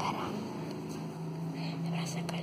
から。まさか